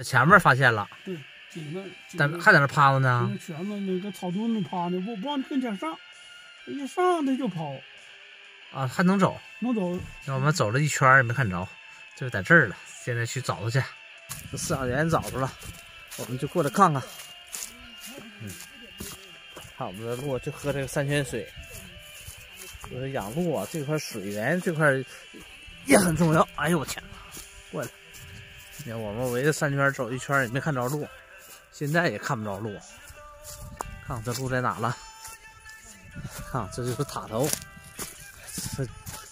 在前面发现了，对，紧着，紧在着还在那趴着呢那。前面那个草墩子趴呢，不不往跟前上，一上它就跑，啊，还能走。能走。那我们走了一圈也没看着，就在这儿了。现在去找它去。这饲养员找着了，我们就过来看看。嗯，看我们的鹿就喝这个山泉水。就是养鹿啊，这块水源这块也很重要。哎呦我天呐，过来！你看我们围着山圈走一圈也没看着路，现在也看不着路。看看这路在哪了？看这就是塔头，这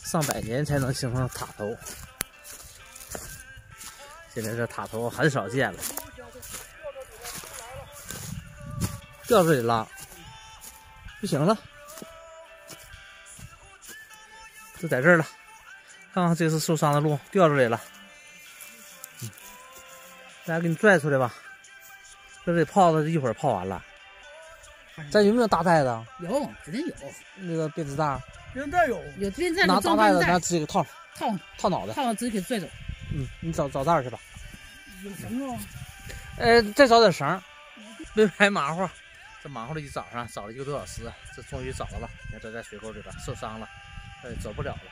上百年才能形成塔头。现在这塔头很少见了，掉这里了，不行了，就在这儿了。看看这次受伤的鹿掉这里了，大家给你拽出来吧。在这里泡子，一会儿泡完了。咱有没有大袋子？有，肯定有，那个编织袋，编织袋有，有编在拿大袋子，拿直接给套上套套脑袋。套上直接给拽走。嗯，你找找袋儿去吧。有绳子吗，呃，再找点绳儿，别白忙活。这忙活了一早上，找了一个多小时，这终于找到了。你看这在水沟里边受伤了，呃，走不了了。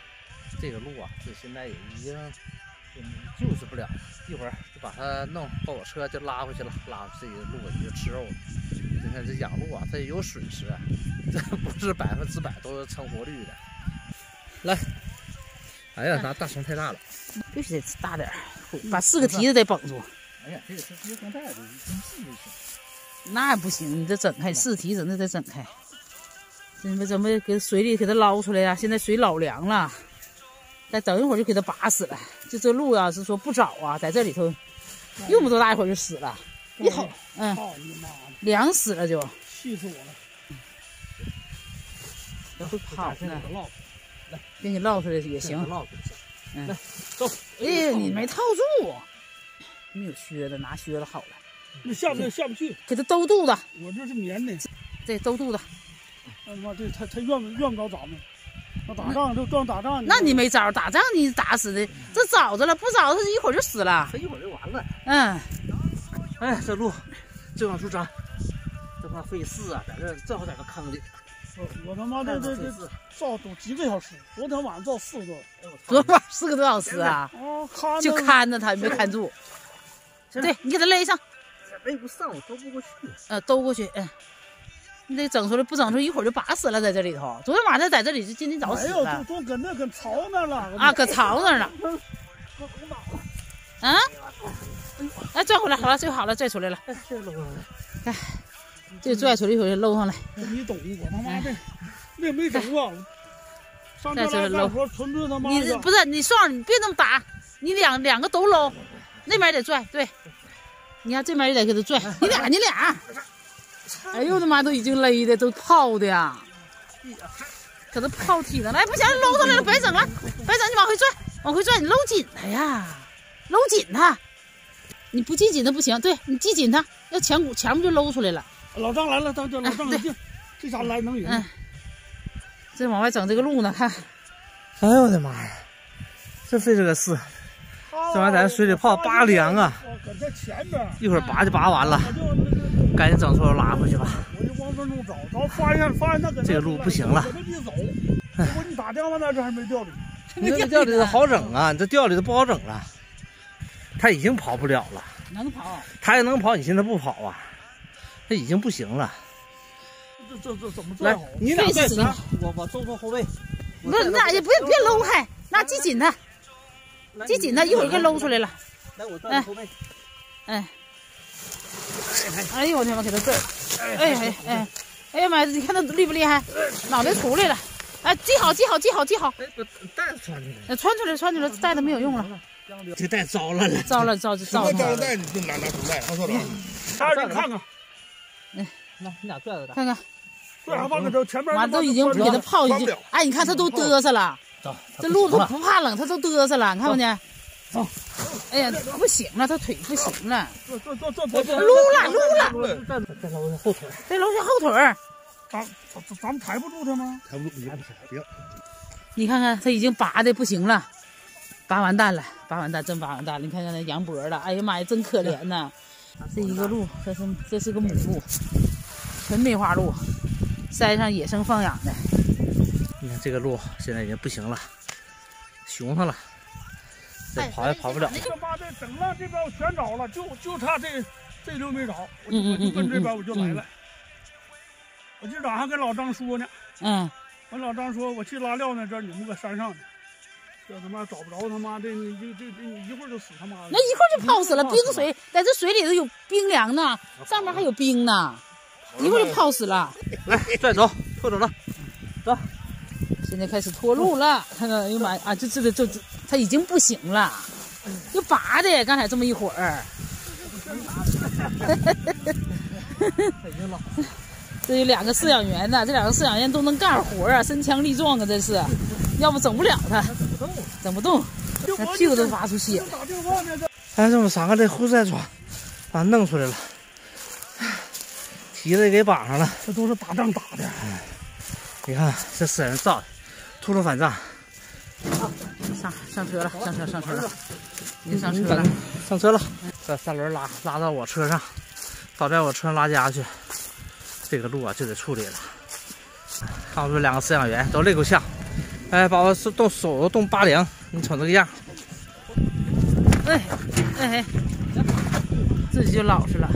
这个路啊，这现在也已经嗯救治不了了，一会儿就把它弄包火车就拉回去了，拉回去这个鹿也就吃肉了。你看这养鹿啊，它也有损失啊，这不是百分之百都是成活率的。来，哎呀，拿大绳太大了。必须得大点儿，把四个蹄子得绷住。哎呀，这个是直接放袋子，真是不行。那不行，你得整开，四个蹄子那得整开。怎么怎么给水里给它捞出来呀、现在水老凉了，再等一会儿就给它拔死了。就这路啊是说不找啊，在这里头用不多大一会儿就死了，一吼，嗯，凉死了就。气死我了！要会跑现呢在，唠，给你捞出来也行。嗯来，走。哎，你没套住，没有靴子，拿靴子好了，那下不下不去，给他兜肚子，我这是棉的。这，兜肚子。他妈这他他怨怨不着咱们，那打仗就光打仗。那你没招儿，打仗你打死的，这找着了，不找着他一会儿就死了。这一会儿就完了。嗯，哎，这路这往出扎，这块费事啊，在这正好在个坑里。我我他妈这这这这照都几个小时，昨天晚上照四个多。昨晚四个多小时啊，啊，就看着他，没看住。对你给他勒上，勒不上，我兜不过去。呃，兜过去，嗯，你得整出来，不整出来一会儿就拔死了，在这里头。昨天晚上在这里就今天早死了都都搁那搁槽那了啊，搁槽那儿了。啊，哎，拽回来好了，最好了，拽出来了。哎，这拽出来一会儿就搂上来。你懂，我他妈的那没整啊！上这来干活，纯粹他妈的你不是你双，你别那么打，你两两个都搂，那边也得拽，对，你看这边也得给他拽，你俩你俩，哎呦我的妈，都已经勒的都泡的呀，搁这泡体呢，哎不行，搂上来了，别整了，别整，你往回拽，往回拽，你搂紧它呀，搂紧它，你不系紧它不行，对你系紧它，要前骨前面就搂出来了，老张来了，到这老张哎这这啥来能赢？嗯，这往外整这个路呢，看，哎呦我的妈呀！这费这个事，这玩意儿在水里泡拔凉啊！我搁这前边，一会儿拔就拔完了，赶紧整出来拉回去吧。我就往这路找，找发现发现他搁那这个路不行了我给你打电话在这还没掉里，你这钓里头好整啊，你这钓里头不好整了。他已经跑不了了，能跑，他要能跑，你现在不跑啊？他已经不行了。这这这怎么拽来好？，你俩在费死，我我周中后背。不是，你俩也别别搂开，那系紧它。系紧它，一会儿给搂出来了。来，我在后背。哎，哎哎呦我天妈，给它拽！哎哎哎，哎呀妈呀，你看它厉不厉害？脑袋出来了。哎，系好，系好，系好，系好。哎，把带子穿进来。穿出来，穿出来，带的没有用了，这带糟了了。糟了，糟了糟了。什么招带你就拿拿出来，我说的。他你看看，来，你俩拽着点。看看，拽啥往搁这前边？完都已经给它泡进去。哎，你看它都嘚瑟了，走，这鹿都不怕冷，它都嘚瑟了，你看没见？走。哎呀，不行了，他腿不行了，这这这这这撸了撸了，再再搂下后腿。得搂下后腿儿。咱咱咱们抬不住他吗？抬不住，你不行。你看看，它已经拔的不行了，拔完蛋了。拔完蛋，真拔完蛋了！你看看那羊脖了，哎呀妈呀，真可怜呐！这一个鹿，这是这是个母鹿，纯梅花鹿，山上野生放养的。你看这个鹿现在已经不行了，熊上了，这跑也跑不了。他妈的，整个这边我全找了，就就差这这溜没找，我就我就奔这边我就来了。我今早上跟老张说呢，嗯，完老张说我去拉料那阵你们搁山上呢，这他妈找不着他妈的，你这这这你一会儿就死他妈的。那一会儿就泡死了，冰水在这水里头有冰凉呢，上面还有冰呢，一会儿就泡死了。来，拽走，拖走了。走现在开始脱路了，看看，哎呀妈呀，啊，这这个这这，它已经不行了，又拔的，刚才这么一会儿。这有两个饲养员呢，这两个饲养员都能干活啊，身强力壮啊，这是，要不整不了他，整不动，那屁股都挖出血。哎，这么三个这护士在抓，把它弄出来了，蹄子也给绑上了。这都是打仗打的。你看这死人造的，秃噜反账。上上车了，上车上车了，已经上车了。上车了，把三轮拉拉到我车上，倒在我车上拉家去。这个路啊就得处理了。看我们两个饲养员都累够呛，哎，把我手冻手都冻拔凉，你瞅这个样。哎哎哎，自己就老实了。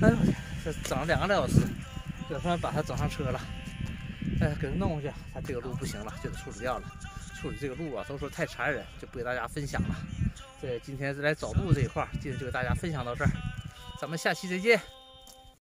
哎呦我天，这整了两个来小时，这算把它整上车了。哎，给它弄回去，它这个路不行了，就得处理掉了。处理这个路啊，都说太残忍，就不给大家分享了。这今天是来找路这一块，今天就给大家分享到这儿，咱们下期再见。